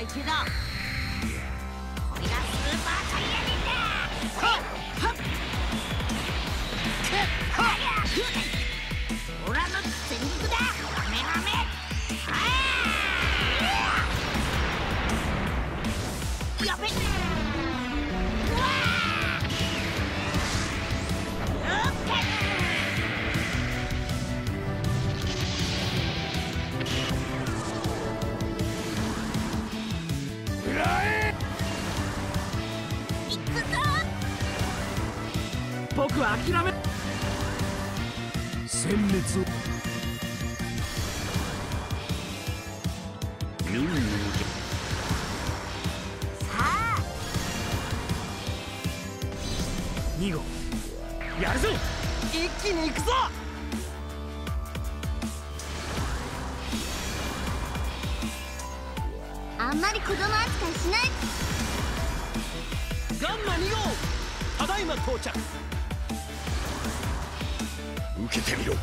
相手だこれがスーパーサイヤ人だはっはっはっ！はっ！僕は諦め殲滅を。任務さあ。2号。やるぞ。一気に行くぞ。あんまり子供扱いしない。ガンマ2号。ただいま到着受けてみろ。